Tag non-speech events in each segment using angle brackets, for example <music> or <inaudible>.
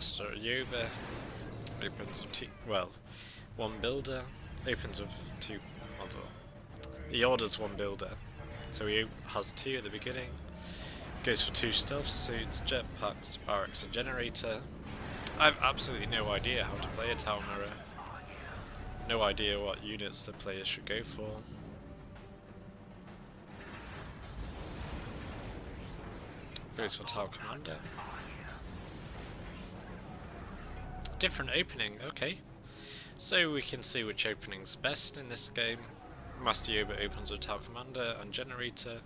Master Yoba opens two, well, one builder, opens with two, hold. He orders one builder, so he has two at the beginning, goes for two stealth suits, jetpacks, barracks and generator. I have absolutely no idea how to play a Tau mirror. No idea what units the players should go for. Goes for Tau Commander. Different opening, okay. So we can see which opening's best in this game. Master Yoba opens with Tau Commander and Generator.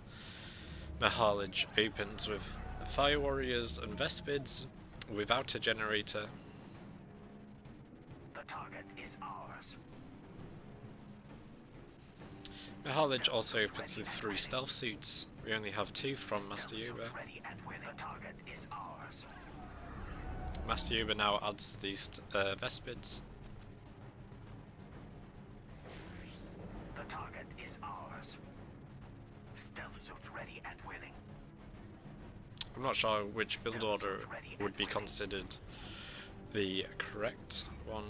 Mixalich opens with Fire Warriors and Vespids without a generator. The target is ours. Mixalich also opens with three stealth suits. We only have two from Master Yoba. Master Yoba now adds these uh, Vespids. The target is ours. Stealth suits ready and willing. I'm not sure which build order would be considered the correct one.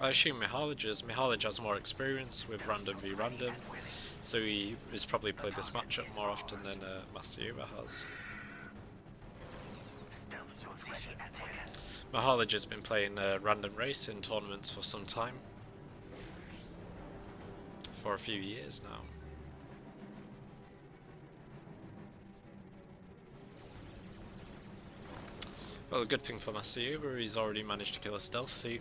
I assume Mixalich's. Mixalich has more experience with random v random, so he has probably played this matchup more often than uh, Master Yoba has. Mixalich has been playing uh, random race in tournaments for some time. For a few years now. Well, good thing for Master Yoba, he's already managed to kill a stealth suit.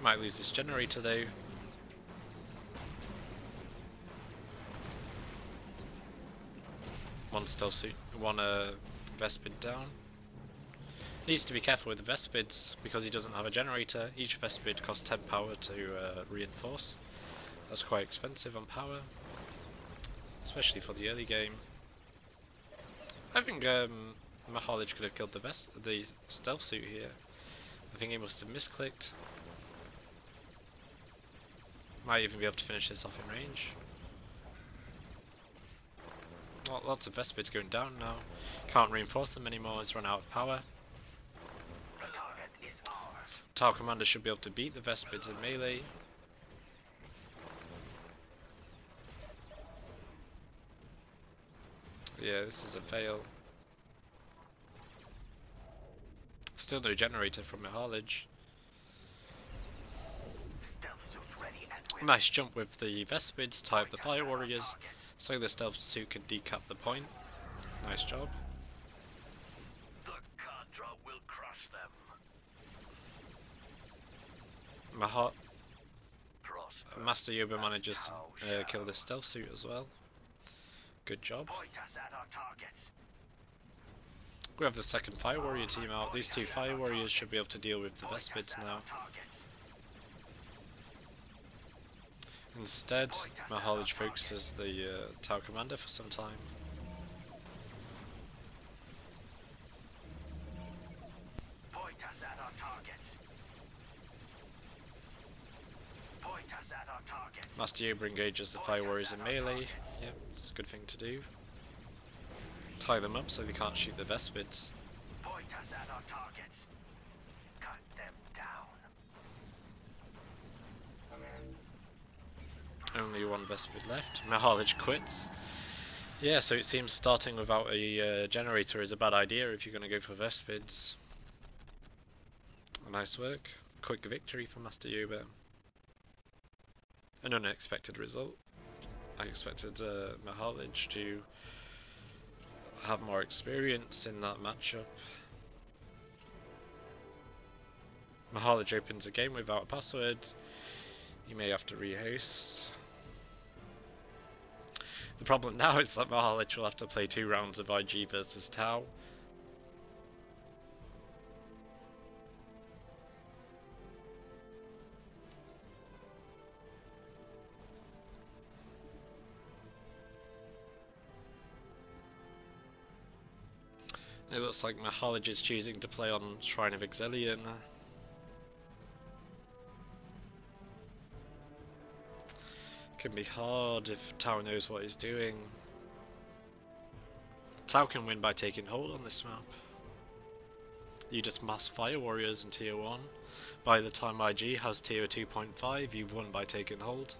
Might lose this generator though. One stealth suit, one uh, Vespid down. Needs to be careful with the Vespids because he doesn't have a generator. Each Vespid costs 10 power to uh, reinforce. That's quite expensive on power, especially for the early game. I think um, Mixalich could have killed the best the stealth suit here. I think he must have misclicked. Might even be able to finish this off in range. Well, lots of Vespids going down now. Can't reinforce them anymore, he's run out of power. The target is ours. Tau Commander should be able to beat the Vespids in melee. Yeah, this is a fail. Still no generator from the Stealth suits ready and willing. Nice jump with the Vespids, tie up the Fire Warriors. So the stealth suit can decap the point. Nice job. The Cadra will crush them. Mahal Prosper. Master Yoba manages to uh, kill the stealth suit as well. Good job. Point us at our targets. We have the second Fire Warrior team out. These two Fire Warriors should be able to deal with the Vespids now. targets. Instead, Mixalich focuses the uh, Tau Commander for some time. Point us at our targets. Point us at our targets. Master Yoba engages the Fire Warriors in melee. Yep, it's a good thing to do. Tie them up so they can't shoot the Vespids. Point us at our targets. Only one Vespid left. Mixalich quits. Yeah, so it seems starting without a uh, generator is a bad idea if you're going to go for Vespids. Nice work. Quick victory for Master Yoba. An unexpected result. I expected uh, to have more experience in that matchup. Mixalich opens a game without a password. You may have to rehost. The problem <laughs> now is that Mixalich will have to play two rounds of IG versus Tau. It looks like Mixalich is choosing to play on Shrine of Excellion. Can be hard if Tau knows what he's doing. Tau can win by taking hold on this map. You just mass fire warriors in tier 1. By the time IG has tier 2.5, you've won by taking hold.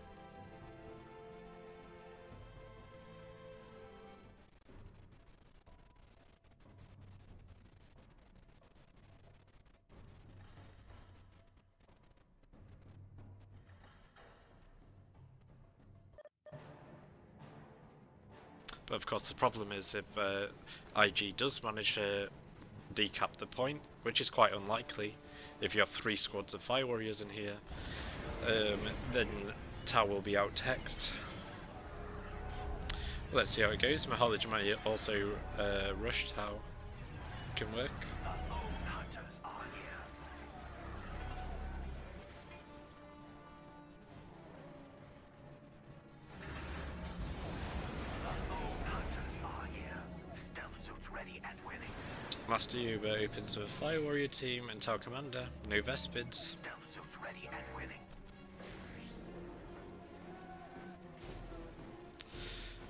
But of course the problem is if uh, IG does manage to decap the point, which is quite unlikely if you have three squads of fire warriors in here, um, then Tau will be out teched. Let's see how it goes. Mixalich might also uh, rush Tau. Can work. Opens with Fire Warrior team and Tau Commander. No Vespids. Stealth suits ready and willing.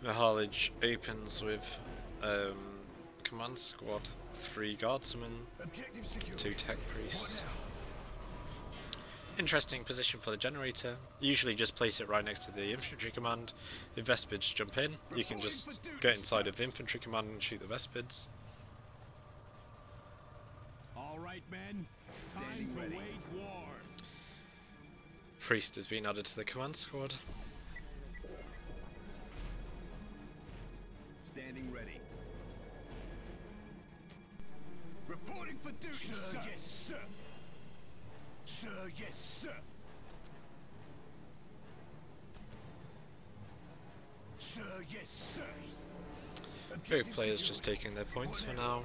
Mixalich opens with um, Command Squad, three Guardsmen, two Tech Priests. Interesting position for the generator. Usually just place it right next to the infantry command. If Vespids jump in, you can just get inside of the infantry command and shoot the Vespids. All right, men. Time to wage war. Priest has been added to the command squad. Standing ready. Reporting for duty, sir. Yes, sir. Sir, yes, sir. Sir, yes, sir. Both players just taking their points for now.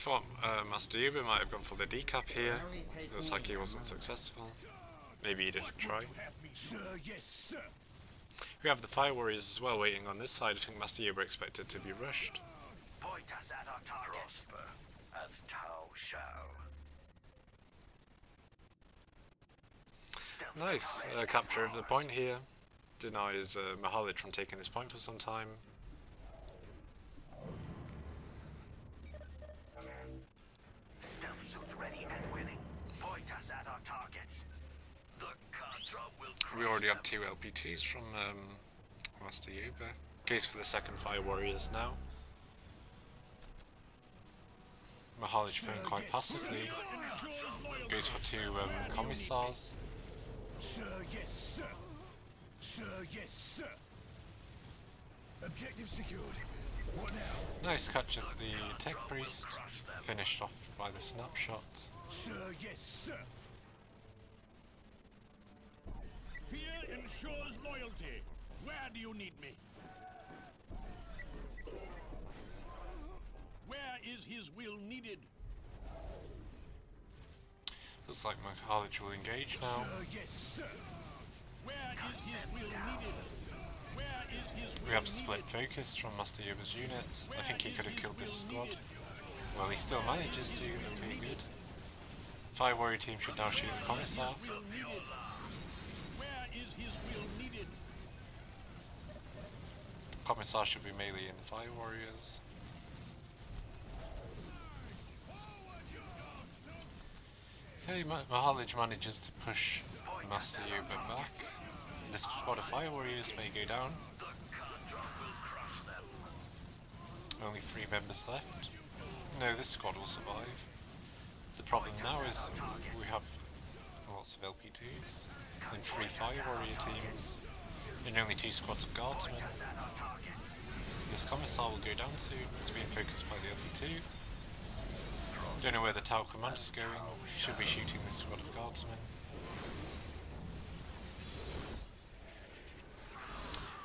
Thought uh, Master Yoba might have gone for the decap here. Looks like he wasn't successful. Maybe he didn't try. Sir, yes, sir. We have the Fire Warriors as well waiting on this side. I think Master Yoba expected to be rushed. Point us at our targets. As Tau shall. Nice uh, capture of the point here. Denies uh, from taking this point for some time. We already have two LP2s from um, Master Yoba. Goes for the second Fire Warriors now. Mixalich playing quite passively. Goes for two um, Commissars. Sir, yes, sir. Sir, yes, sir. Objective secured. What now? Nice catch of the Tech Priest. Finished off by the snapshot. Sir, yes, sir. Fear ensures loyalty. Where do you need me? Where is his will needed? Looks like Mixalich will engage now. Sir, yes, sir. Where is his will needed? Where is his will We have needed? split focus from Master Yoba's units. I think he could have killed this squad. Well, he still manages to. Okay, good. Fire Warrior team should now shoot the Commissar. Commissar should be melee in Fire Warriors. Okay, Ma- Mixalich manages to push Master Yoba back. This squad of Fire Warriors may go down. Only three members left. No, this squad will survive. The problem now is we have lots of LP2s and three Fire Warrior teams and only two squads of Guardsmen. This commissar will go down soon. It's being focused by the LP2. Don't know where the Tau commander's going. Should be shooting this squad of guardsmen.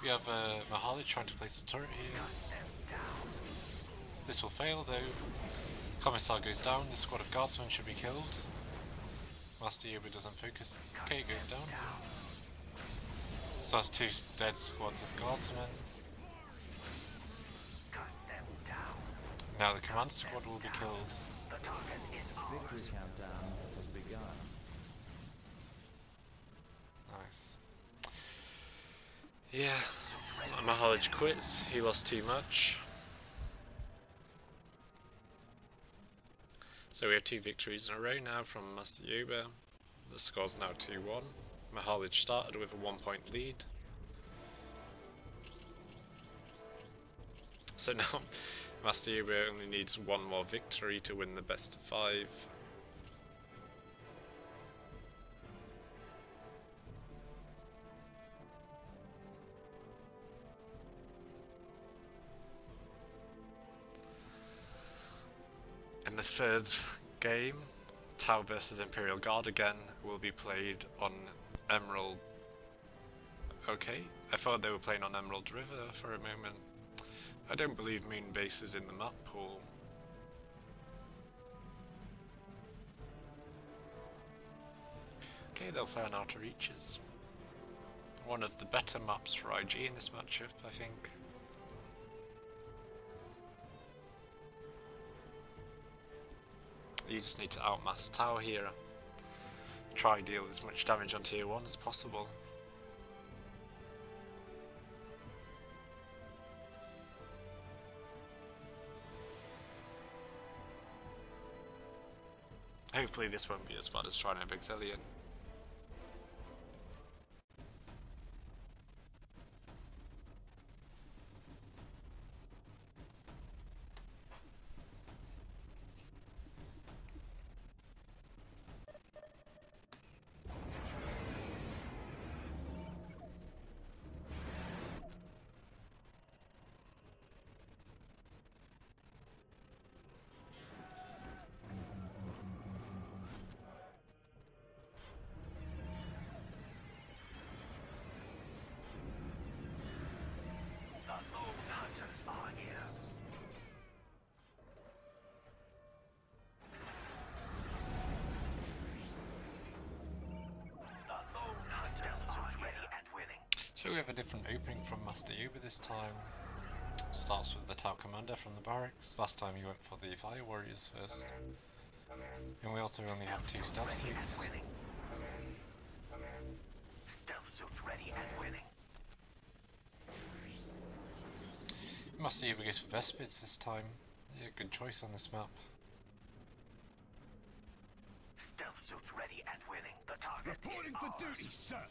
We have uh, Mixalich trying to place a turret here. This will fail though. Commissar goes down, the squad of guardsmen should be killed. Master Yoba doesn't focus. Okay, goes down. So that's two dead squads of guardsmen. Now the command squad will be killed. Victory countdown has begun. Nice. Yeah, Mixalich quits. He lost too much. So we have two victories in a row now from Master Yoba. The score's now 2 1. Started with a one point lead. So now <laughs> Master only needs one more victory to win the best of five. In the third game, Tau versus Imperial Guard again will be played on Emerald. Okay, I thought they were playing on Emerald River for a moment. I don't believe Moonbase is in the map pool. Okay, they'll play on Outer Reaches. One of the better maps for IG in this matchup, I think. You just need to outmass Tau here. Try deal as much damage on tier 1 as possible. Hopefully this won't be as bad as trying to big we have a different opening from Master Yoba this time. Starts with the Tau Commander from the barracks. Last time he went for the Fire Warriors first. And we also only have two stealth ready and suits. willing. Stealth suits ready and willing. Master Yoba goes for Vespids this time. Yeah, good choice on this map. Stealth suits ready and willing. The target Reporting is for ours. duty, sir.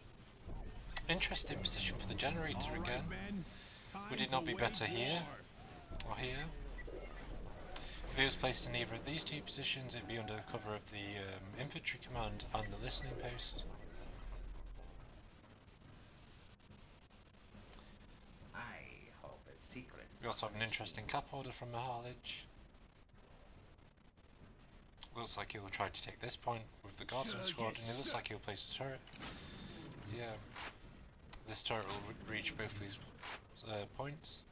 Interesting position for the generator All right, again. men. Would it not be better here? Or here? If it was placed in either of these two positions, it'd be under the cover of the um, infantry command and the listening post. I hope a secret. We also have an interesting cap order from Mixalich. Looks like he'll try to take this point with the Guardian squad, and it looks like he'll place a turret. Yeah. This turret will re- reach both these uh, points.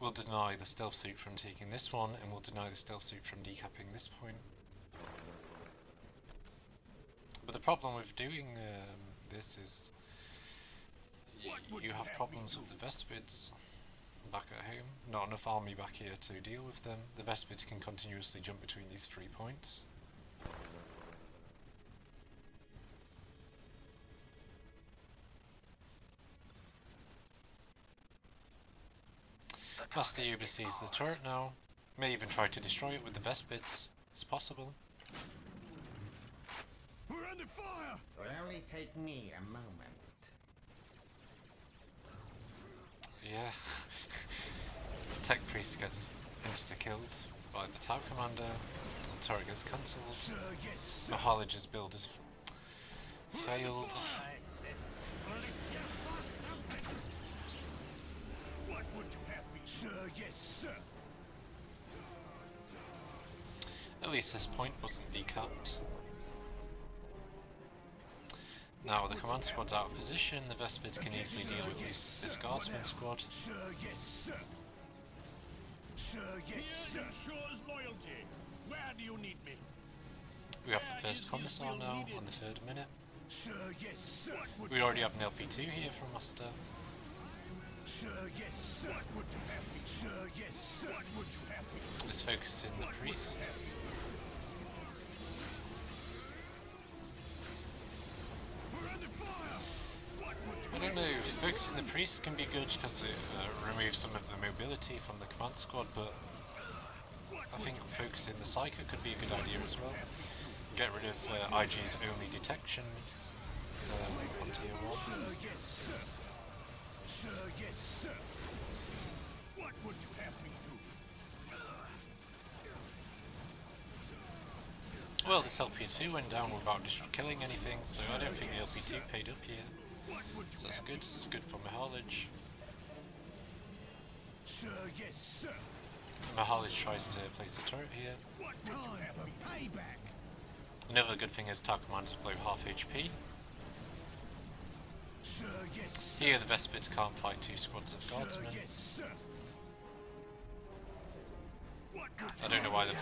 We'll deny the stealth suit from taking this one, and we'll deny the stealth suit from decapping this point. But the problem with doing um, this is y- What would you have problems with the Vespids back at home. Not enough army back here to deal with them. The Vespids can continuously jump between these three points. Master target Yuba sees the turret now. May even try to destroy it with the Vespids. It's possible. We're under fire. It'll only take me a moment. Yeah. <laughs> Tech Priest gets insta-killed by the Tau Commander. The turret gets cancelled. Sir, yes. Mixalich's build is failed. What would you have me Sir, yes, sir. At least this point wasn't decapped. Now the command squad's out of position, the Vespids can easily deal with this, this guardsman squad. Sir, yes, sir. Sir, yes, sir. Fear loyalty. Where do you need me? We have the first commissar now on the third minute. Sir, yes, sir. We already have an LP2 here from Master. Sir, yes, sir. What would you have me? Sir, yes, sir. What would you have me? Let's focus in the priest. We're under fire. What would you I don't know, focusing the priest can be good because it uh, removes some of the mobility from the command squad, but I think focusing the psyker could be a good idea as well. Get rid of uh, IG's only detection um, on tier 1. Sir, yes, sir. Sir, yes, sir. What would you have me do? Well, this LP2 went down without just killing anything, so I don't think the LP2 paid up here. So that's good, it's good for Mixalich. Sir, yes, sir. Mixalich tries to place the turret here. What would you have me? Payback. Another good thing is Tau Commanders below half HP. Here the Vespids can't fight two squads of guardsmen. I don't know why the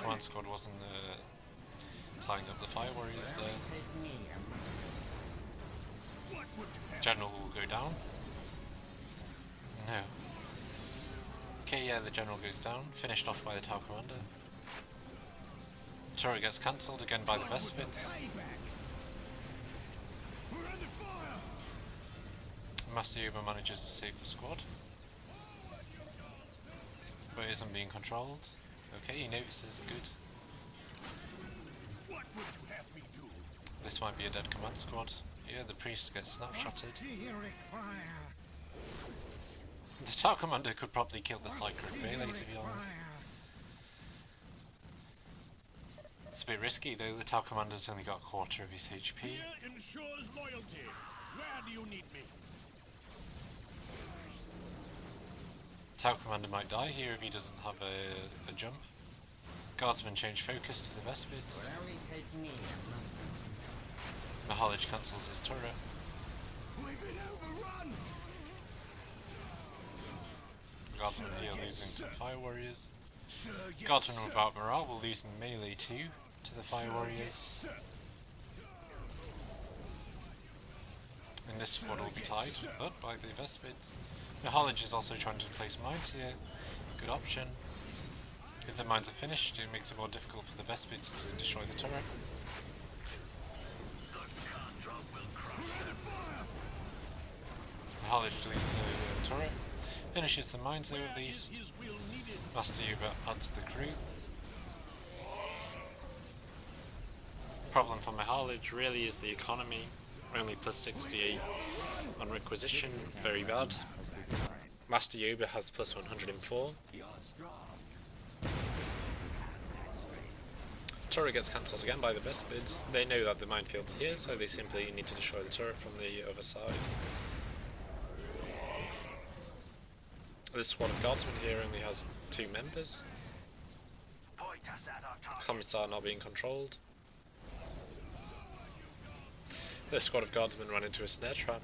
command squad wasn't uh, tying up the fire warriors there. General will go down. No. Okay, yeah, the general goes down, finished off by the Tau commander. Turret gets cancelled again by the Vespids. Payback. We're under fire. Master Yoba manages to save the squad. But isn't being controlled. Okay, he notices, good. What would you have me do? This might be a dead command squad. Yeah, the priest gets snapshotted. Do you require? The Tau commander could probably kill the Cyclone Melee to be honest. It's a bit risky though, the Tau commander's only got a quarter of his HP. Ensures loyalty. Where do you need me? Tau commander might die here if he doesn't have a, a jump. Guardsmen change focus to the Vespids. Rally take me Mixalich cancels his turret. We've been overrun. Guardsmen here losing to the Fire Warriors. Sir, yes, Guardsmen sir. without morale will lose in melee too to the Fire Warriors. Yes. And this squad will be tied, but by the Vespids. Mixalich is also trying to place mines here. Good option. If the mines are finished, it makes it more difficult for the Vespids to destroy the turret. Mixalich deletes the turret, finishes the mines there at least. Master Yoba adds the Kroot. Problem for Mixalich really is the economy. Only plus 68 on requisition, very bad. Master Yoba has plus 104. Turret gets cancelled again by the Vespids. They know that the minefield's here, so they simply need to destroy the turret from the other side. This squad of guardsmen here only has two members. Commissar not being controlled. This squad of guardsmen ran into a snare trap.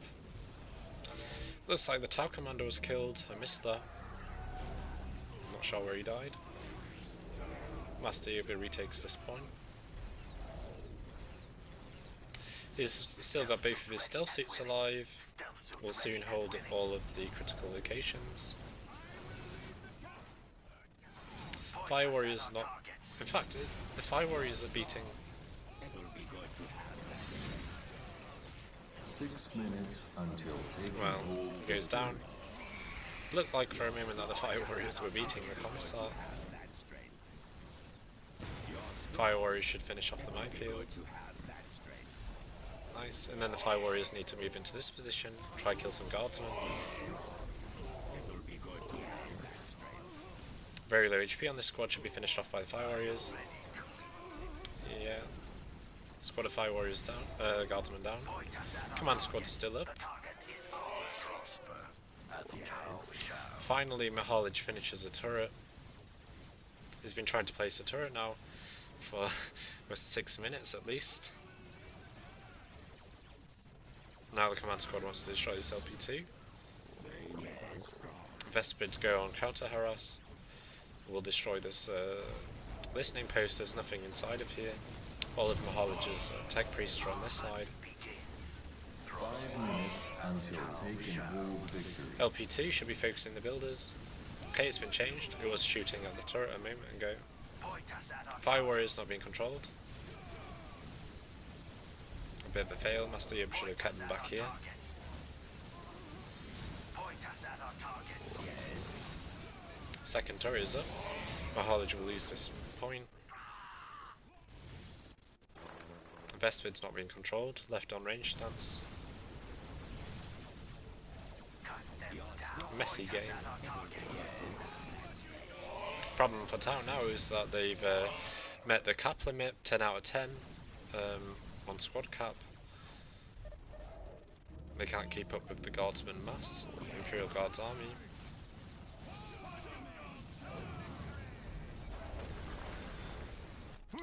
Looks like the Tau commander was killed. I missed that. Not sure where he died. Master Yoba retakes this point. He's still got both of his stealth suits alive. Will soon hold all of the critical locations. Fire Warriors not. In fact, the Fire Warriors are beating Six minutes until taking Well, hold. goes down. Looked like for a moment that the Fire Warriors were beating the Commissar. Fire Warriors should finish off the minefield. Nice, and then the Fire Warriors need to move into this position, try kill some guardsmen. Very low HP on this squad, should be finished off by the Fire Warriors. Yeah. Squad of Fire Warriors down, uh, guardsmen down. Command squad still up. Finally Mixalich finishes a turret. He's been trying to place a turret now for <laughs> for six minutes at least. Now the command squad wants to destroy this LP2. Vespid go on counter harass. We'll destroy this uh, listening post. There's nothing inside of here. All of Mixalich's uh, tech priests are on this side. Five minutes until taking hold victory. LP2 should be focusing the builders. Okay, it's been changed. It was shooting at the turret a moment ago. Point us at our Fire Warrior's not being controlled. A bit of a fail. Master Yoba should have kept them back here. targets. Point us at our targets. Second turret is up. Mixalich will lose this point. Vespid's not being controlled. Left on range stance. Messy game. Problem for Tau now is that they've uh, met the cap limit, 10 out of 10 um, on squad cap. They can't keep up with the Guardsman mass, Imperial Guards army.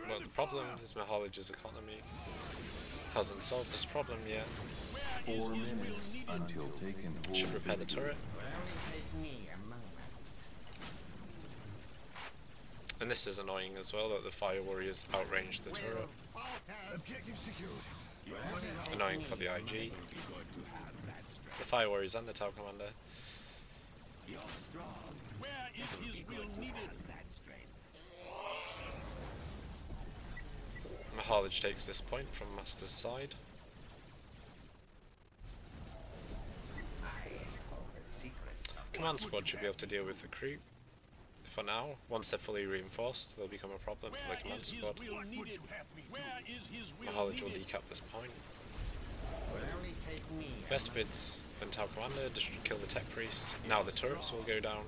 But the problem is Mixalich's economy hasn't solved this problem yet. Four minutes until taking hold Should repair the turret. Will only take me a moment. And this is annoying as well that the Fire Warriors outrange the turret. Objective secured. Annoying for the IG. The Fire Warriors and the Tau Commander. Where is his will needed? Mixalich takes this point from Master's side. Command squad should be able to deal with the Kroot. For now, once they're fully reinforced, they'll become a problem for the command squad. will needed? Where is his will Mixalich will needed? decap this point. Will only take Vespids and Tau Commander just kill the Tech Priest. Now the turrets will go down.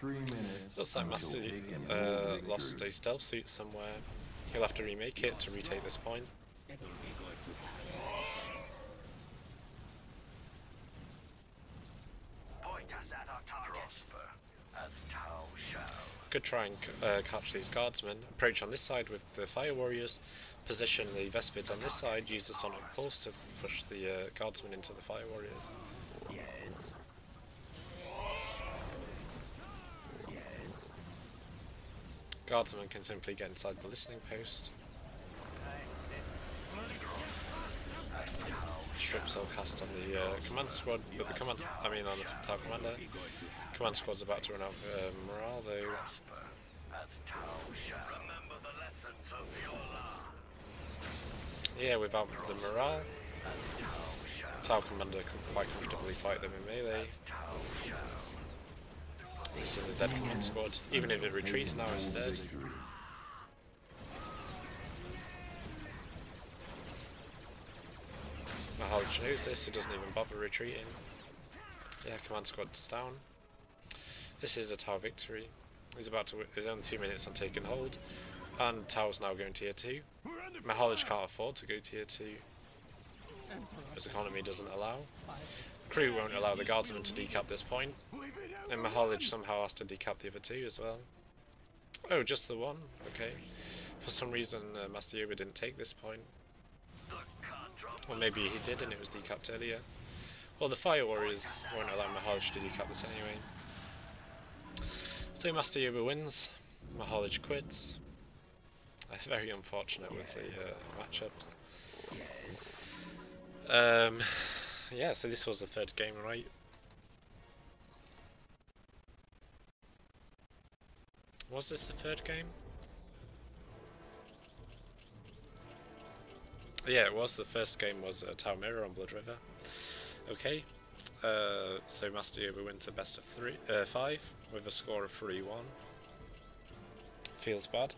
Three minutes Looks like until Master taking uh, lost a stealth suit somewhere. He'll have to remake it to retake this point. Point us at our targets. As Tau shall. Could try and uh, catch these guardsmen. Approach on this side with the fire warriors. Position the Vespids on this side. Use the sonic pulse to push the uh, guardsmen into the fire warriors. Guardsmen can simply get inside the listening post. Strip cell cast on the uh, command squad, but the command, I mean on the Tau commander. Command squad's about to run out of uh, morale though. Yeah, without the morale, Tau Commander could quite comfortably fight them in melee. This is a dead command squad. Even if it retreats now it's Victory. Mixalich knows this, he doesn't even bother retreating. Yeah, command squad's down. This is a Tau victory. He's about to, he's only two minutes on taking hold. And Tau's now going tier 2. We're Mixalich can't afford to go tier 2. His economy doesn't allow. Kroot won't allow the guardsmen to decap this point. And Mixalich somehow has to decap the other two as well. Oh, just the one? Okay. For some reason, uh, Master Yoba didn't take this point. Or maybe he did and it was decapped earlier. Well, the Fire Warriors won't allow Mixalich to decap this anyway. So Master Yoba wins. Mixalich quits. Uh, <laughs> very unfortunate with the uh, matchups. Um, yeah, so this was the third game, right? Was this the third game? Yeah, it was. The first game was uh, Tau Mirror on Blood River. Okay, uh, so Master Yoba went to best of three, uh, five with a score of 3-1. Feels bad.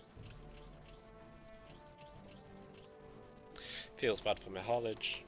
Feels bad for my Mixalich.